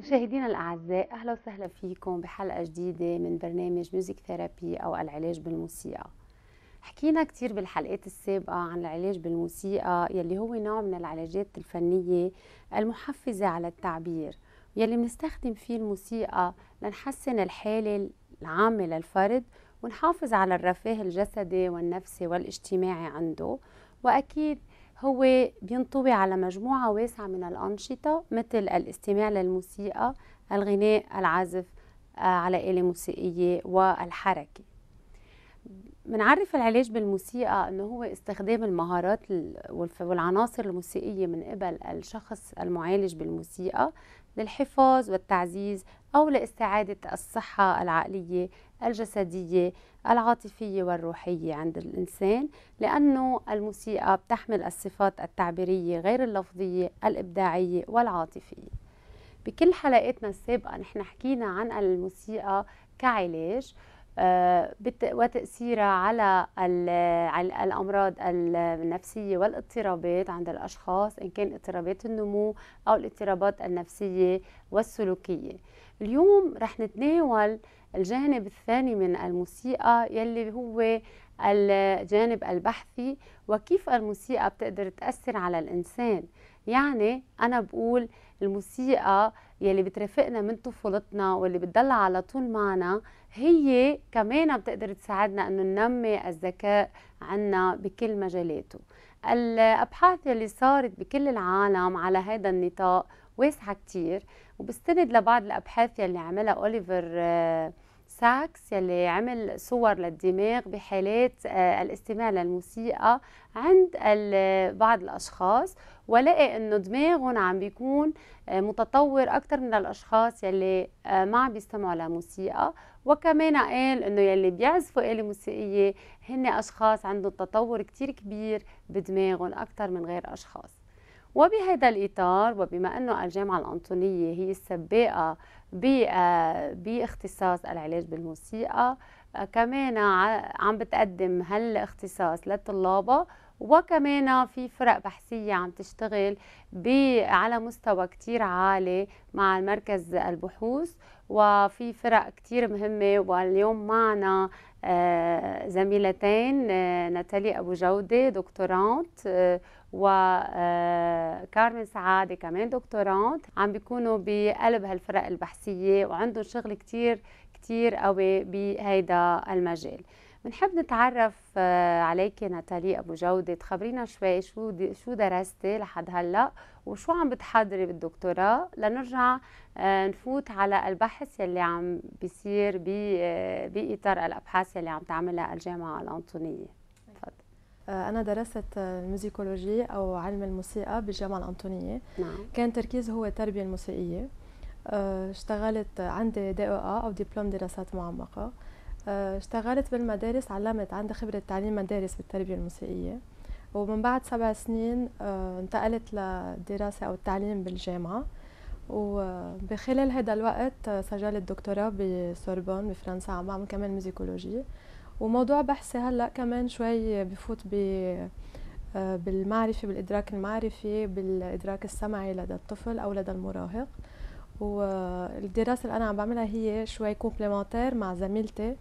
مشاهدينا الأعزاء أهلا وسهلا فيكم بحلقة جديدة من برنامج Music Therapy أو العلاج بالموسيقى. حكينا كتير بالحلقات السابقة عن العلاج بالموسيقى يلي هو نوع من العلاجات الفنية المحفزة على التعبير يلي بنستخدم فيه الموسيقى لنحسن الحالة العامة للفرد ونحافظ على الرفاه الجسدي والنفسي والاجتماعي عنده. وأكيد هو بينطوي على مجموعة واسعة من الأنشطة مثل الاستماع للموسيقى الغناء العزف آه، على آلة موسيقية والحركة. بنعرف العلاج بالموسيقى إنه هو استخدام المهارات والعناصر الموسيقية من قبل الشخص المعالج بالموسيقى للحفاظ والتعزيز أو لاستعادة الصحة العقلية الجسدية العاطفية والروحية عند الإنسان لأنه الموسيقى بتحمل الصفات التعبيرية غير اللفظية الإبداعية والعاطفية. بكل حلقاتنا السابقة نحن حكينا عن الموسيقى كعلاج آه، وتأثيرها على الأمراض النفسية والاضطرابات عند الأشخاص إن كان اضطرابات النمو أو الاضطرابات النفسية والسلوكية. اليوم رح نتناول الجانب الثاني من الموسيقى يلي هو الجانب البحثي وكيف الموسيقى بتقدر تأثر على الإنسان. يعني أنا بقول الموسيقى يلي بترافقنا من طفولتنا واللي بتضل على طول معنا هي كمان بتقدر تساعدنا إنه ننمي الذكاء عنا بكل مجالاته. الأبحاث يلي صارت بكل العالم على هذا النطاق واسعة كتير وبستند لبعض الأبحاث يلي عملها أوليفر آه، ساكس يلي عمل صور للدماغ بحالات آه، الاستماع للموسيقى عند بعض الأشخاص ولقى إنه دماغهم عم بيكون آه، متطور أكثر من الأشخاص يلي آه، ما عم بيستمعوا لموسيقى. وكمان قال إنه يلي بيعزفوا آلة موسيقية هن أشخاص عندهم تطور كتير كبير بدماغهم أكثر من غير أشخاص. وبهذا الإطار وبما أنه الجامعة الأنطونية هي السباقة آه، باختصاص العلاج بالموسيقى كمان عم بتقدم هالاختصاص لطلابها وكمان في فرق بحثية عم تشتغل على مستوى كتير عالي مع المركز البحوث وفي فرق كتير مهمة واليوم معنا آه، زميلتين آه، ناتالي أبو جودة دكتورانت آه، وكارمن سعادة كمان دكتورانت عم بيكونوا بقلب هالفرق البحثية وعندهم شغل كتير كتير قوي بهيدا المجال. بنحب نتعرف آه، عليك ناتالي أبو جودة. تخبرينا شوي شو شو درستي لحد هلأ وشو عم بتحضري بالدكتوراه؟ لنرجع آه، نفوت على البحث يلي عم بيصير آه، بإطار الأبحاث يلي عم تعملها الجامعة الأنطونية. أنا درست الموسيقولوجي أو علم الموسيقى بالجامعة الأنطونية. نعم. كان تركيز هو التربية الموسيقية. اشتغلت عندي DEA دبلوم دراسات معمقة. آه، اشتغلت بالمدارس علمت عندي خبرة تعليم مدارس بالتربية الموسيقية. ومن بعد سبع سنين آه، انتقلت للدراسة أو التعليم بالجامعة. وبخلال هذا الوقت آه، سجلت دكتوراه بسوربون بفرنسا عم بعمل كمان musicologie وموضوع بحثي هلأ كمان شوي بفوت ب بالمعرفة بالإدراك المعرفي بالإدراك السمعي لدى الطفل أو لدى المراهق. والدراسة اللي أنا عم بعملها هي شوي complémentaire مع زميلتي.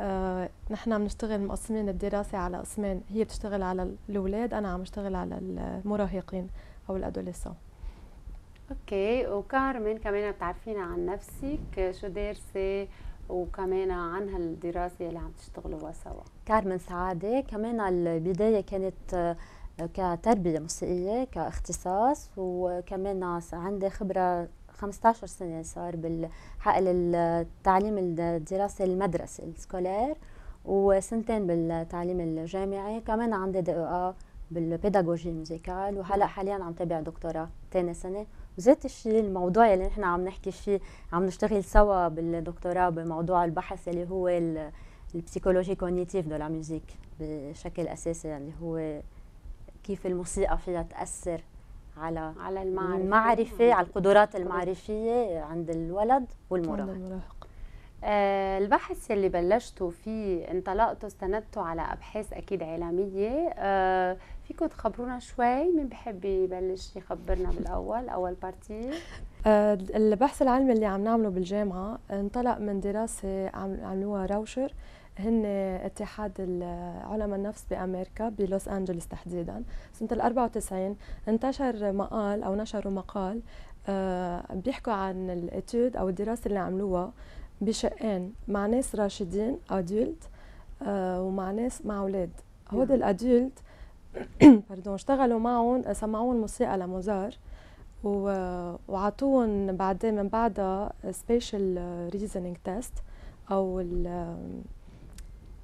آه نحن بنشتغل مقسمين الدراسة على قسمين. هي بتشتغل على الأولاد أنا عم بشتغل على المراهقين أو ال adolescents. okay وكارمن كمان بتعرفينا عن نفسك. شو دارسة؟ وكمان عن هالدراسه اللي عم تشتغلوا سوا. كارمن سعادة كمان البداية كانت آه، كتربية موسيقية كاختصاص وكمان عندي خبرة 15 سنة صار بالحقل التعليم الدراسي المدرسي ال scolaire وسنتين بالتعليم الجامعي كمان عندي DU بال pédagogie musicale وهلأ حاليا عم تابع دكتوراه ثاني سنة. وذات الشيء الموضوع اللي نحن عم نحكي فيه عم نشتغل سوا بالدكتوراه بموضوع البحث اللي هو ال psychologie cognitive de la musique بشكل أساسي اللي هو كيف الموسيقى فيها تأثر على على المعرفة, المعرفة على القدرات المعرفية عند الولد والمراهق. آه البحث يلي بلشتوا فيه انطلقتوا استندتوا على أبحاث أكيد عالمية. آه فيكم تخبرونا شوي مين بحب يبلش يخبرنا بالأول؟ أول بارتي آه البحث العلمي اللي عم نعمله بالجامعة انطلق من دراسة عملوها راوشر. هن اتحاد علماء النفس بأمريكا بلوس أنجلوس تحديدا. سنة ال 94 انتشر مقال أو نشروا مقال آه بيحكوا عن ال étude أو الدراسة اللي عملوها بشقين مع ناس راشدين adultes آه ومع ناس مع أولاد. هود نعم. ال adultes pardon اشتغلوا معهم سمعوهم موسيقى لموزار وعطوهم بعدين من بعدها spatial reasoning test أو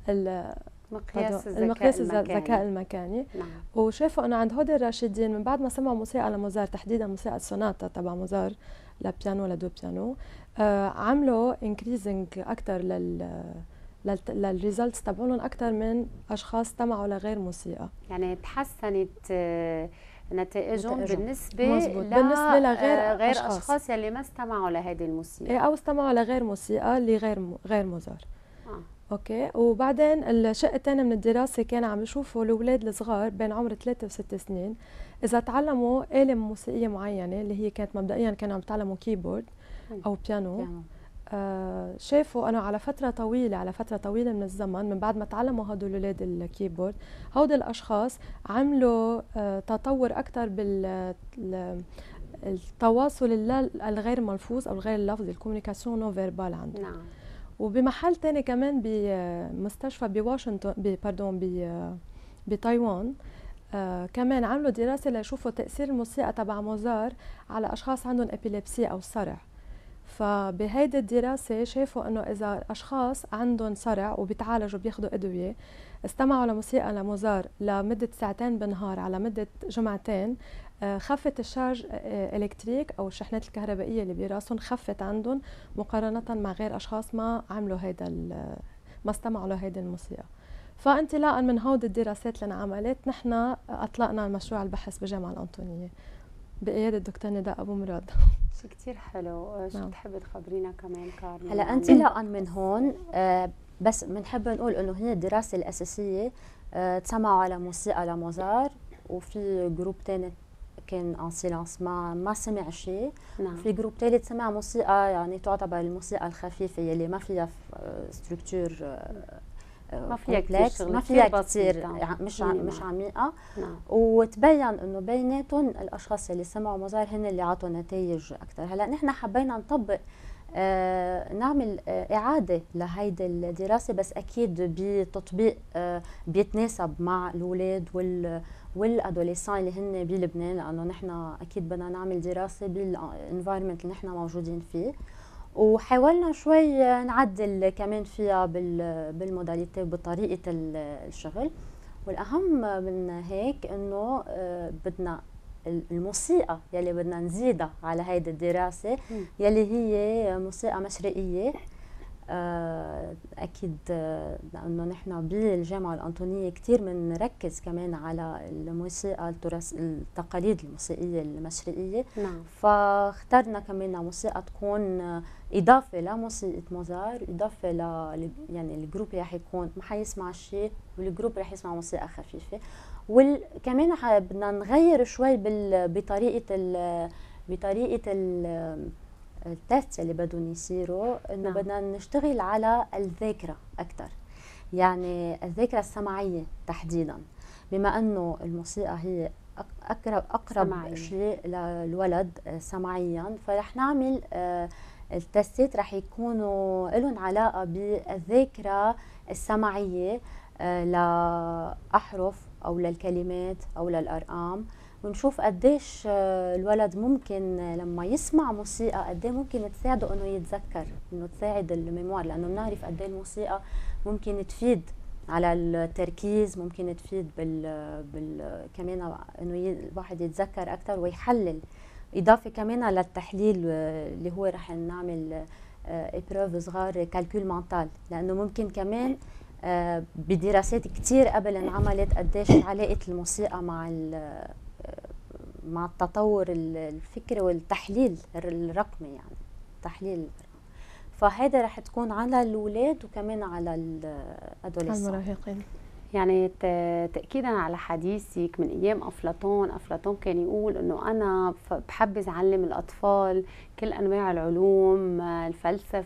ال مقياس الذكاء المقياس الذكاء المكاني نعم. وشافوا إنه عند هودي الراشدين من بعد ما سمعوا موسيقى لموزار تحديدا موسيقى السوناتا تبع موزار لبيانو ل deux pianos آه عملوا increasing أكثر لل لل results تبعولهم أكثر من أشخاص استمعوا لغير موسيقى. يعني تحسنت آه، نتائجهم بالنسبة مزبوط. بالنسبة لغير آه غير أشخاص, أشخاص يلي ما استمعوا لهذه الموسيقى. إيه أو استمعوا لغير موسيقى اللي غير غير موزار. Okay. وبعدين الشق الثاني من الدراسة كان عم يشوفوا الاولاد الصغار بين عمر 3 و6 سنين إذا تعلموا آلة موسيقية معينة اللي هي كانت مبدئيا كانوا عم يتعلموا keyboard أو بيانو آه شافوا أنه على فترة طويلة على فترة طويلة من الزمن من بعد ما تعلموا هدول الاولاد ال keyboard هودول الأشخاص عملوا آه تطور أكثر بال التواصل الغير ملفوظ أو الغير لفظي ال communication non verbale عندهم. نعم. وبمحل تاني كمان بمستشفى بواشنطن pardon بتايوان آه كمان عملوا دراسة ليشوفوا تأثير الموسيقى تبع موزار على أشخاص عندهم épilepsie أو صرع. فبهيدي الدراسة شافوا إنه إذا أشخاص عندهم صرع وبيتعالجوا بياخذوا أدوية استمعوا لموسيقى لموزار لمدة ساعتين بالنهار على مدة جمعتين آه، خفت ال charge آه، électrique أو الشحنات الكهربائية اللي براسهم خفت عندهم مقارنة مع غير أشخاص ما عملوا هيدا ما استمعوا لهيدي الموسيقى. فانطلاقا من هودي الدراسات اللي انعملت نحن أطلقنا مشروع البحث بالجامعة الأنطونية. بقيادة الدكتور نداء أبو مراد. شيء كثير حلو. شو نعم. بتحبي تخبرينا كمان كارمن؟ هلا انطلاقا من هون آه بس بنحب نقول إنه هي الدراسة الأساسية آه تسمعوا على موسيقى لموزار وفي جروب ثاني كان en silence ما ما سمع شيء نعم. في group ثالث سمع موسيقى يعني تعتبر الموسيقى الخفيفة يلي ما فيها structure ما فيها كثير ما فيها كثير يعني مش. مش عميقة نعم. وتبين إنه بيناتهم الأشخاص اللي سمعوا موزار هن اللي عطوا نتائج أكثر هلأ نحن حبينا نطبق آه نعمل آه إعادة لهيدي الدراسة بس أكيد بتطبيق آه بيتناسب مع الأولاد وال وال adolescents اللي هن بلبنان لأنه نحن أكيد بدنا نعمل دراسة بال environment اللي نحن موجودين فيه وحاولنا شوي نعدل كمان فيها بال modalité وبطريقة الشغل. والأهم من هيك إنه آه، بدنا الموسيقى يلي بدنا نزيدها على هيدي الدراسة يلي هي موسيقى مشرقية. أكيد آه، لأنه نحن بالجامعة الأنطونية كثير بنركز كمان على الموسيقى التراث التقاليد الموسيقية المشرقية نعم. فاخترنا كمان موسيقى تكون إضافة لموسيقى موزار إضافة ل يعني ال group رح يكون ما حيسمع شيء وال group رح يسمع موسيقى خفيفة وكمان بدنا نغير شوي بطريقة ال بطريقة ال ال test اللي بدهم يصيروا إنه نعم. بدنا نشتغل على الذاكرة أكثر يعني الذاكرة السمعية تحديدا. بما إنه الموسيقى هي أقرب أقرب شيء للولد سمعيا فرح نعمل آه، التستات رح يكونوا لهم علاقة بالذاكرة السمعية آه، لأحرف أو للكلمات أو للأرقام. ونشوف قديش آه، الولد ممكن آه، لما يسمع موسيقى قد ممكن تساعده إنه يتذكر إنه تساعد الميموار لأنه بنعرف قد الموسيقى ممكن تفيد على التركيز ممكن تفيد بال, بال... كمان إنه الواحد يتذكر أكثر ويحلل إضافة كمان للتحليل آه، اللي هو رح نعمل épreuve صغار calcul mental لأنه ممكن كمان بدراسات كثير قبل انعملت قديش علاقة الموسيقى مع مع التطور الفكري والتحليل الرقمي يعني تحليل فهذا رح تكون على الأولاد وكمان على ال adolescents المراهقين. يعني تأكيدا على حديثك من أيام أفلاطون. أفلاطون كان يقول أنه أنا بحبذ أعلم الأطفال كل أنواع العلوم الفلسفة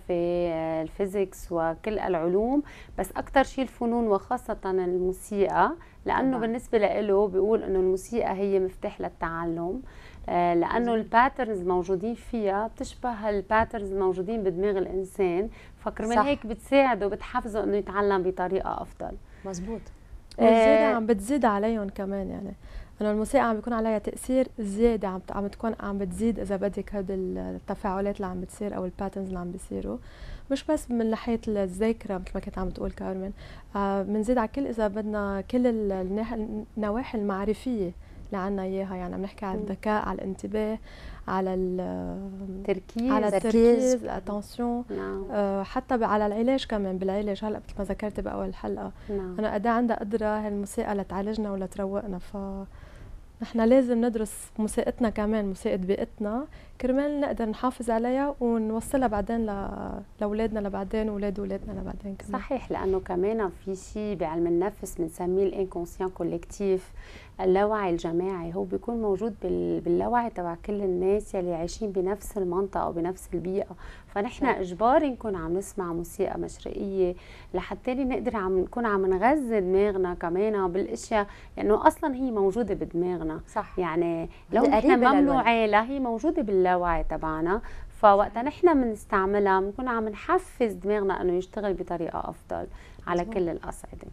ال physics وكل العلوم بس أكثر شيء الفنون وخاصة الموسيقى لأنه طبعا. بالنسبة له بيقول أنه الموسيقى هي مفتاح للتعلم. آه، لأنه ال patterns موجودين فيها بتشبه ال patterns الموجودين بدماغ الإنسان. فكرمال هيك بتساعده وبتحفزه إنه يتعلم بطريقة أفضل. مزبوط. والزيادة عم بتزيد عليهم كمان يعني. إنه الموسيقى عم بيكون عليها تأثير زيادة عم عم تكون عم بتزيد إذا بدك هذه التفاعلات اللي عم بتصير أو ال patterns اللي عم بيصيروا. مش بس من ناحية الذاكرة مثل ما كنت عم تقول كارمن آه بنزيد على كل إذا بدنا كل النواحي المعرفية. اللي عنا إياها. يعني عم نحكي على الذكاء على الانتباه على التركيز على التركيز ال attention نعم. آه حتى على العلاج كمان بالعلاج. هلأ مثل ما ذكرت بأول حلقة نعم. أنا قد إيه عندها قدرة هالموسيقى لتعالجنا ولا تروقنا ف نحن لازم ندرس موسيقتنا كمان موسيقى بيئتنا. كرمال نقدر نحافظ عليها ونوصلها بعدين لأولادنا لبعدين واولاد اولادنا لبعدين كمان. صحيح لأنه كمان في شيء بعلم النفس بنسميه الـ inconscient collectif اللاوعي الجماعي هو بيكون موجود باللاوعي تبع كل الناس يلي عايشين بنفس المنطقة أو بنفس البيئة. فنحن اجباري نكون عم نسمع موسيقى مشرقية لحتى نقدر عم نكون عم نغذي دماغنا كمان بالأشياء لأنه يعني أصلا هي موجودة بدماغنا. صح. يعني لو نحن ممنوعة لها هي موجودة باللاوعي تبعنا. فوقتها نحن بنستعملها بنكون عم نحفز دماغنا إنه يشتغل بطريقة أفضل على كل الاصعده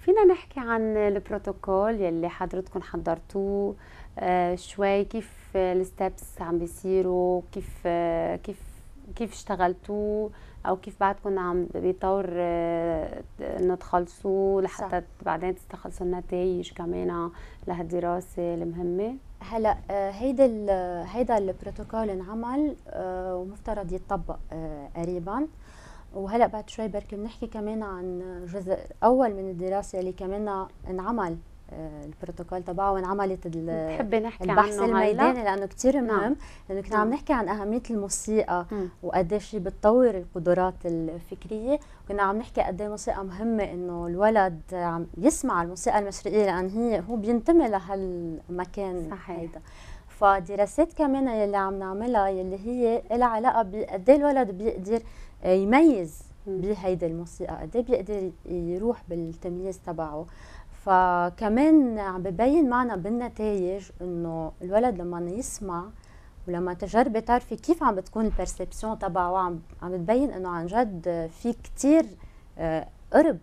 فينا نحكي عن البروتوكول يلي حضرتكم حضرتوه آه شوي كيف الستبس عم بيصيروا كيف آه كيف كيف اشتغلتوا أو كيف بعدكم عم بطور آه إنه تخلصوا لحتى صح. بعدين تستخلصوا النتائج كمان لهالدراسة المهمة. هلا آه، هيدا هيدا البروتوكول انعمل آه، ومفترض يتطبق آه، قريبا. وهلا بعد شوي بركي بنحكي كمان عن جزء أول من الدراسة اللي كمان انعمل. آه، البروتوكول تبعه وانعملت بتحبي نحكي البحث الميداني لأنه كثير نعم. مهم لأنه كنا عم نعم. نحكي عن أهمية الموسيقى وقديش بتطور القدرات الفكرية كنا عم نحكي قد إيه الموسيقى مهمة إنه الولد عم يسمع الموسيقى المشرقية لأن هي هو بينتمي لهالمكان صحيح. هيدا. فدراسات كمان يلي عم نعملها يلي هي لها علاقة بقد إيه الولد بيقدر يميز بهيدي الموسيقى قد إيه بيقدر يروح بالتمييز تبعه. فكمان عم ببين معنا بالنتائج إنه الولد لما يسمع ولما تجربي تعرفي كيف عم بتكون البرسبسيون تبعه عم عم تبين إنه عن جد في كثير آه، قرب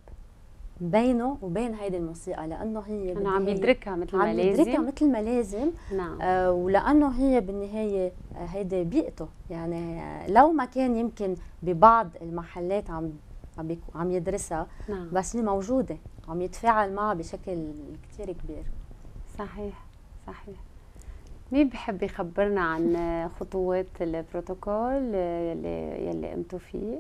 بينه وبين هيدي الموسيقى لأنه هي انه عم يدركها مثل ما لازم عم يدركها مثل ما لازم نعم. آه ولأنه هي بالنهاية آه هيدي بيئته. يعني آه لو ما كان يمكن ببعض المحلات عم عم عم يدرسها نعم. بس هي موجودة. عم يتفاعل معها بشكل كثير كبير. صحيح صحيح. مين بحب يخبرنا عن خطوات البروتوكول يلي يلي قمتوا فيه؟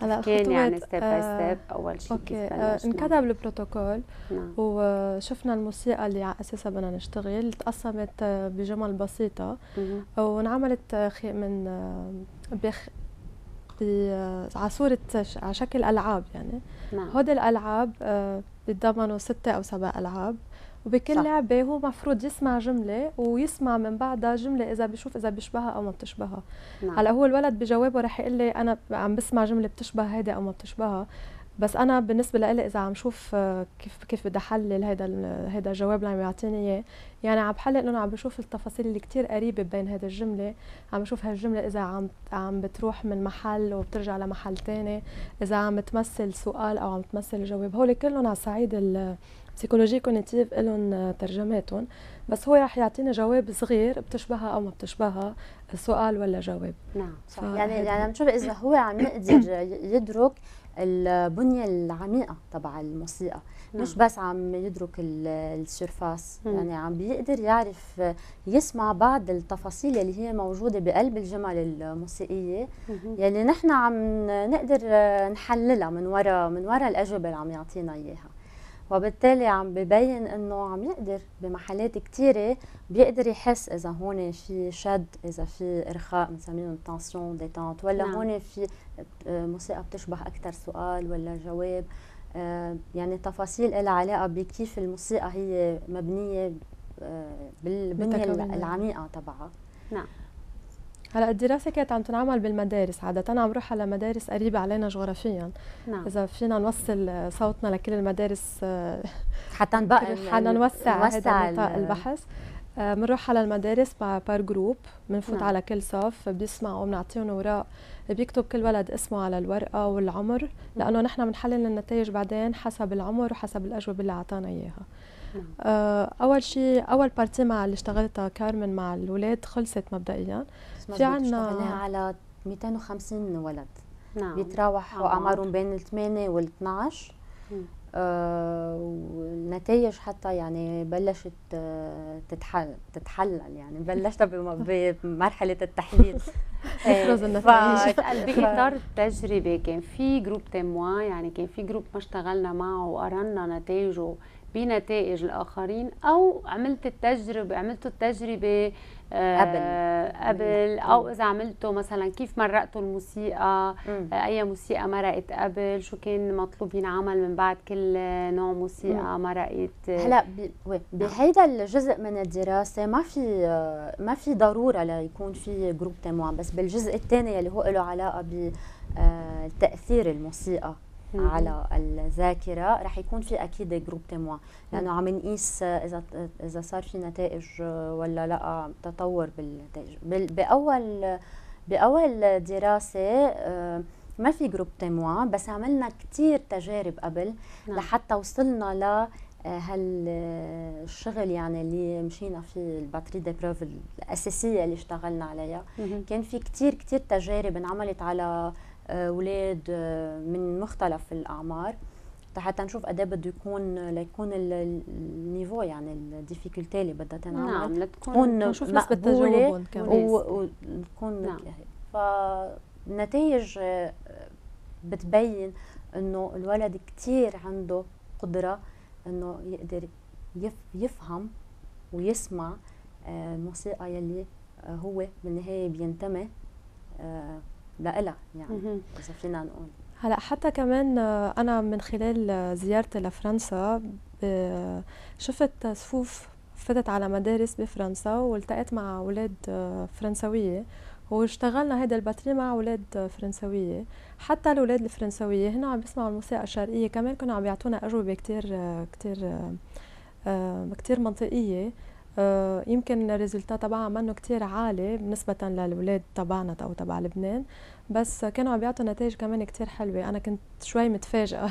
هلا كان يعني step by step أول شيء okay آه انكتب البروتوكول. نعم. وشفنا الموسيقى اللي على أساسها بدنا نشتغل تقسمت آه، بجمل بسيطة. وانعملت آه، من بخ على صورة على شكل ألعاب يعني نعم. هودي الألعاب بيتضمنوا ستة أو سبع ألعاب وبكل صح. لعبة هو مفروض يسمع جملة ويسمع من بعدها جملة إذا بيشوف إذا بيشبهها أو ما بتشبهها نعم. هلأ هو الولد بجوابه رح يقول لي أنا عم بسمع جملة بتشبه هيدا أو ما بتشبهها بس أنا بالنسبة لي إذا عم شوف آه، كيف كيف بدي أحلل هيدا هيدا الجواب اللي عم يعطيني إياه يعني عم بحلل إنه عم بشوف التفاصيل اللي كتير قريبة بين هيدا الجملة. عم بشوف هالجملة إذا عم عم بتروح من محل وبترجع لمحل تاني إذا عم تمثل سؤال أو عم تمثل جواب. هول كلهم على صعيد الـ psychologie cognitive لهم ترجماتهم. بس هو رح يعطيني جواب صغير بتشبهها أو ما بتشبهها سؤال ولا جواب. نعم صح. يعني يعني عم نشوف إذا هو عم يقدر يدرك البنية العميقة تبع الموسيقى. نعم. مش بس عم يدرك السيرفاس يعني عم بيقدر يعرف يسمع بعض التفاصيل اللي هي موجودة بقلب الجمل الموسيقية يلي نحن عم نقدر نحللها من وراء من وراء الأجوبة اللي عم يعطينا إياها. وبالتالي عم ببين إنه عم يقدر بمحلات كثيره بيقدر يحس إذا هون في شد إذا في إرخاء بنسميهم تنسيون ديتانت ولا نعم. هون في آه، موسيقى بتشبه أكثر سؤال ولا جواب. آه، يعني تفاصيل لها علاقة بكيف الموسيقى هي مبنية آه، بالبنيه العميقة تبعها. نعم. هلا الدراسة كانت عم تنعمل بالمدارس عادة عم نروح على مدارس قريبة علينا جغرافيا نعم. إذا فينا نوصل صوتنا لكل المدارس آه، حتى نبقى حتى نوسع هذا نطاق البحث بنروح على المدارس بار جروب بنفوت نعم. على كل صف بيسمعوا بنعطيهم اوراق بيكتب كل ولد اسمه على الورقة والعمر لأنه نحن بنحلل النتائج بعدين حسب العمر وحسب الأجوبة اللي أعطانا إياها نعم. آه أول شيء أول بارتي مع اللي اشتغلتها كارمن مع الاولاد خلصت مبدئيا. في عنا على 250 ولد. نعم. بيتراوحوا اعمارهم بين ال 8 وال 12 آه والنتائج حتى يعني بلشت آه، تتحل تتحلل يعني. بلشت بمرحلة التحليل. افرز النتائج. بإطار التجربة كان في groupe témoin يعني كان في جروب ما اشتغلنا معه وقرنا نتائجه بنتائج الآخرين أو عملت التجربه عملتوا التجربة قبل. آه، قبل أو إذا عملتوا مثلا كيف مرقتوا الموسيقى؟ مم. آه، أي موسيقى مرقت قبل؟ شو كان مطلوب ينعمل من بعد كل نوع موسيقى مرقت؟ هلأ بهيدا الجزء من الدراسة ما في ما في ضرورة ليكون في groupe témoin بس بالجزء الثاني اللي هو له علاقة بتاثير الموسيقى. على الذاكرة رح يكون في أكيد groupe témoin لأنه عم نقيس إذا إذا صار في نتائج ولا لأ تطور بالنتائج. بأول بأول دراسة آه، ما في groupe témoin بس عملنا كثير تجارب قبل نعم. لحتى وصلنا ل هالشغل يعني اللي مشينا فيه الـ batterie d'épreuves الأساسية اللي اشتغلنا عليها. كان في كثير كثير تجارب انعملت على أولاد آه، من مختلف الأعمار. حتى نشوف قد بده يكون ليكون الـ niveau يعني الـ difficulté اللي بدها تنعمل. نعم لتكون نشوف نسبة تجاوبهم كمان. وتكون نعم. فالنتائج آه، بتبين إنه الولد كثير عنده قدرة إنه يقدر يفهم ويسمع آه، الموسيقى يلي هو بالنهاية بينتمي لإلها يعني إذا فينا نقول. هلأ حتى كمان آه، أنا من خلال آه، زيارتي لفرنسا شفت صفوف فتت على مدارس بفرنسا والتقيت مع أولاد آه، فرنسوية واشتغلنا هذا الـ batterie مع أولاد فرنسوية. حتى الأولاد الفرنسوية هنا عم بيسمعوا الموسيقى الشرقية كمان كانوا عم بيعطونا أجوبة كثير كثير كثير منطقية. يمكن الـ résultat تبعها منه كتير عالي بالنسبة للولاد تبعنا أو تبع لبنان. بس كانوا عم بيعطوا نتائج كمان كتير حلوة. أنا كنت شوي متفاجئة.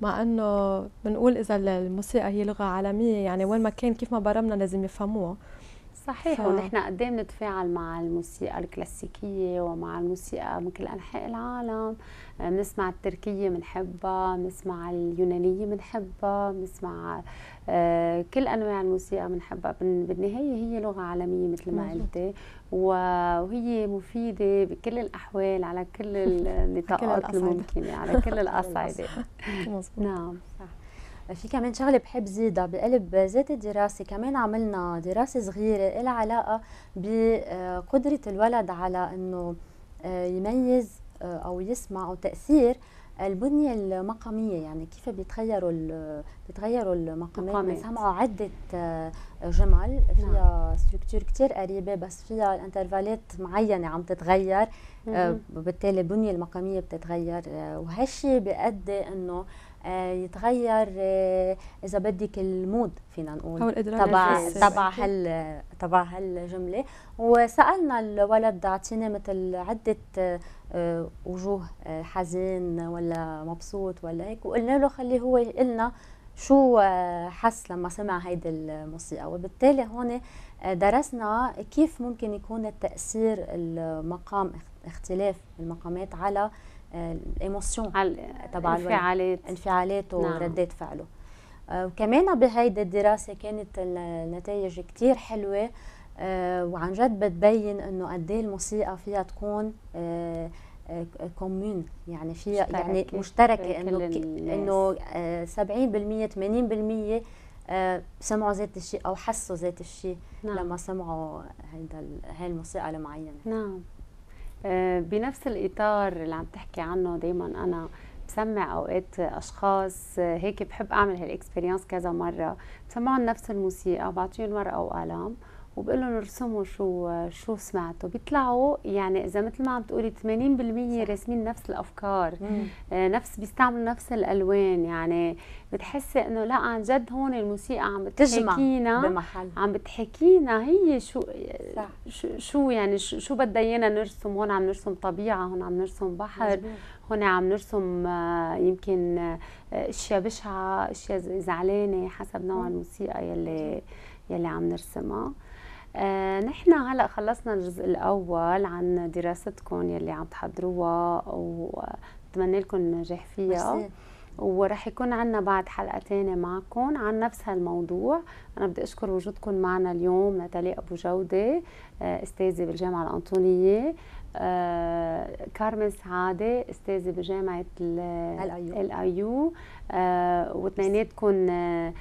مع إنه بنقول إذا الموسيقى هي لغة عالمية يعني وين ما كان كيف ما برمنا لازم يفهموها. صحيح. ف... ونحن قد إيه بنتفاعل مع الموسيقى الكلاسيكية ومع الموسيقى من كل أنحاء العالم. بنسمع التركية بنحبها بنسمع اليونانية بنحبها بنسمع آه، كل أنواع الموسيقى بنحبها. بالنهاية هي لغة عالمية مثل ما قلتي. وهي مفيدة بكل الأحوال على كل النطاقات الممكنة على كل الأصعدة. نعم. صح. في كمان شغلة بحب زيدها بقلب ذات الدراسة كمان عملنا دراسة صغيرة لها علاقة بقدره الولد على إنه آه، يميز آه، أو يسمع أو تأثير البنية المقامية. يعني كيف بيتغيروا بيتغيروا المقامات؟ بنسمعوا عدة آه، جمل فيها نعم. structure كثير قريبة بس فيها الـ intervalles ات معينة عم تتغير وبالتالي البنية المقامية بتتغير وهالشيء بيؤدي إنه آه، يتغير آه، إذا بدك المود فينا نقول. تبع تبع هال تبع هالجملة. وسألنا الولد اعطينا مثل عدة آه، وجوه حزين ولا مبسوط ولا هيك وقلنا له خليه هو يقول لنا شو حس لما سمع هيدي الموسيقى. وبالتالي هون درسنا كيف ممكن يكون التأثير المقام اختلاف المقامات على الـ émotions تبع انفعالات. انفعالاته نعم. وردات فعله. آه، وكمان بهيدي الدراسة كانت النتائج كثير حلوة آه، وعن جد بتبين إنه قد إيه الموسيقى فيها تكون آه، commun يعني فيها يعني مشتركة. إنه إنه 70% 80% سمعوا ذات الشيء أو حسوا ذات الشيء نعم. لما سمعوا هيدا هاي الموسيقى المعينه نعم. آه، بنفس الإطار اللي عم تحكي عنه دائما أنا. بسمع أوقات أشخاص هيك بحب أعمل هالإكسبيرينس كذا مرة. بسمعهم نفس الموسيقى بعطيهم ورقة وقلم. وبقول لهم ارسموا شو شو سمعتوا. بيطلعوا يعني إذا مثل ما عم تقولي 80% راسمين نفس الأفكار. آه نفس بيستعملوا نفس الألوان. يعني بتحسي إنه لا عن جد هون الموسيقى عم بتحكينا بمحل. عم بتحكينا هي شو صح. شو يعني شو بدها إيانا نرسم. هون عم نرسم طبيعة هون عم نرسم بحر مزبوط. هون عم نرسم آه، يمكن آه، أشياء بشعة أشياء زعلانة حسب نوع الموسيقى يلي يلي عم نرسمها. آه نحن هلا خلصنا الجزء الأول عن دراستكم يلي عم تحضروها وبتمنى لكم النجاح فيها. ورح يكون عندنا بعد حلقه ثانية معكم عن نفس هالموضوع. أنا بدي أشكر وجودكم معنا اليوم نتالي أبو جودة آه، أستاذة بالجامعة الأنطونية آه كارمن سعادة أستاذة بجامعة الايو آه واثنيناتكم آه آه،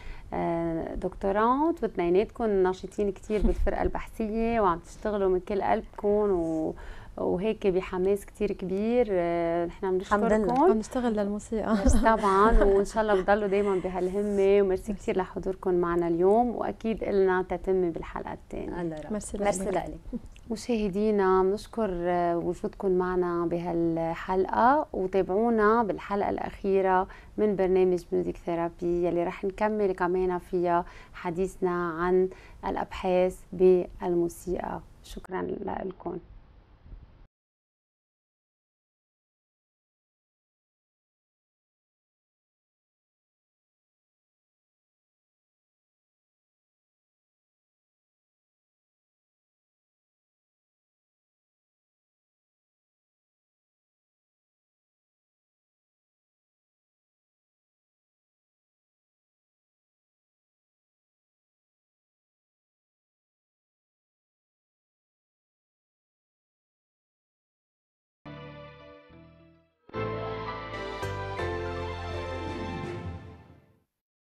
دكتورات واثنيناتكم ناشطين كثير بالفرقة البحثية وعم تشتغلوا من كل قلبكم و وهيك بحماس كثير كبير. آه، نحن بنشكركم عم نشتغل للموسيقى. طبعا وان شاء الله بضلوا دائما بهالهمة وميرسي كثير لحضوركم معنا اليوم وأكيد لنا تتم بالحلقة الثانية merci merci لك. مشاهدينا بنشكر آه، وجودكم معنا بهالحلقة وتابعونا بالحلقة الأخيرة من برنامج Music Therapy يلي رح نكمل كمان فيها حديثنا عن الأبحاث بالموسيقى. شكرا لكم.